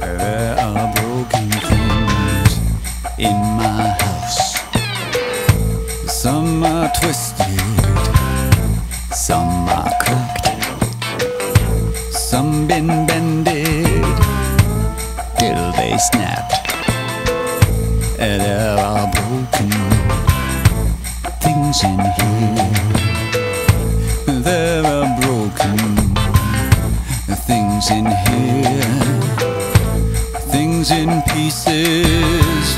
There are broken things in my house. Some are twisted, some are cracked, some been bended till they snapped. And There are broken things in here. Things in here. Things in pieces,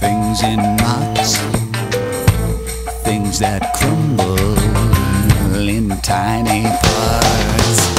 things in knots, things that crumble in tiny parts.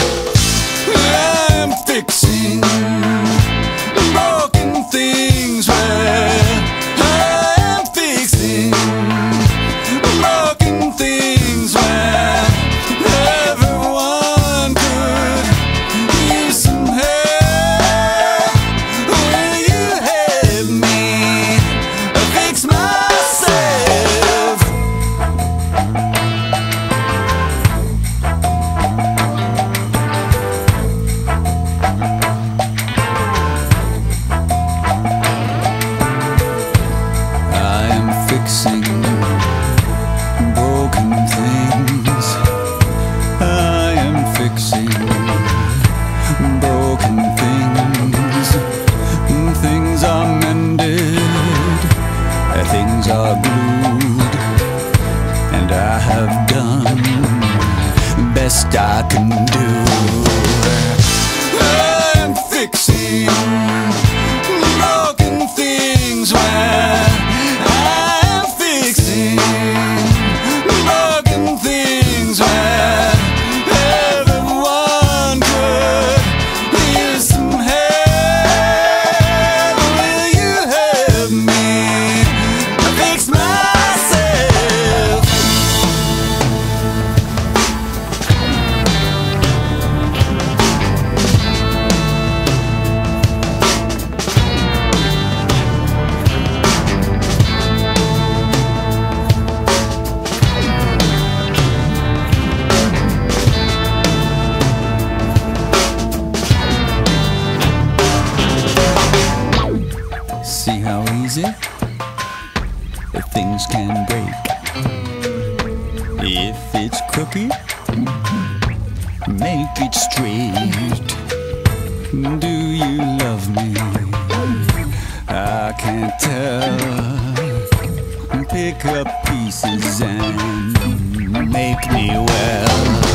Are glued, and I have done best I can do. Easy things can break. If it's crooked, make it straight. Do you love me? I can't tell. Pick up pieces and make me well.